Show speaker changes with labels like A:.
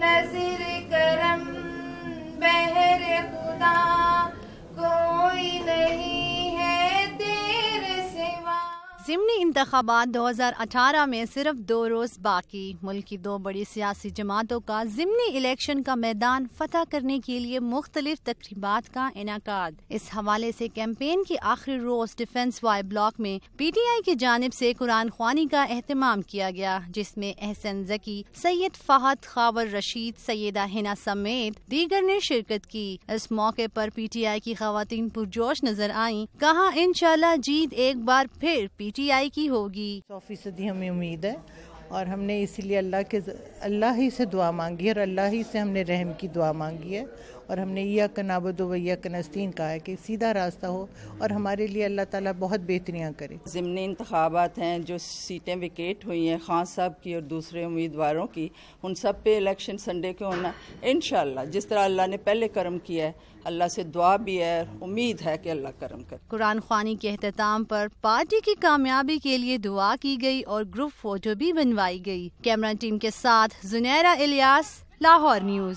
A: نظر کرم بہر خدا
B: ضمنی انتخابات دو ہزار اٹھارہ میں صرف دو روز باقی۔ ملک کی دو بڑی سیاسی جماعتوں کا ضمنی الیکشن کا میدان فتح کرنے کے لیے مختلف تقریبات کا انعقاد۔ اس حوالے سے کیمپین کی آخری روز ڈیفنس وائی بلاک میں پی ٹی آئی کی جانب سے قرآن خوانی کا اہتمام کیا گیا، جس میں احسن ذکی سید فہد خاور رشید، سیدہ ہنا سمیت دیگر نے شرکت کی۔ اس موقع پر پی ٹی آئی کی خواتین پرجوش نظر آئیں، کہاں انشاءاللہ جیت ایک بار پھر پی ٹی آئی کی ہوگی۔
C: سو فیصدی ہمیں امید ہے۔ اور ہم نے اسی لیے اللہ کے اللہ ہی سے دعا مانگی ہے اور اللہ ہی سے ہم نے رحم کی دعا مانگی ہے اور ہم نے یا کنابد و یا کنستین کہا ہے کہ سیدھا راستہ ہو اور ہمارے لیے اللہ تعالیٰ بہت بہتریاں کرے۔
D: ضمنی انتخابات ہیں جو سیٹیں وکیٹ ہوئی ہیں خان صاحب کی اور دوسرے امیدواروں کی ان سب پہ الیکشن سنڈے کے ہونا انشاءاللہ جس طرح اللہ نے پہلے کرم کیا ہے اللہ سے دعا بھی ہے امید ہے کہ اللہ کرم کرے۔
B: قرآن خوانی کے اختتام پر پارٹی کی کامیابی کے لیے دعا کی گئی اور گروپ فوٹو بھی بنوائی۔ گئی۔ کیمرہ ٹیم کے ساتھ زنیرہ الیاس لاہور نیوز۔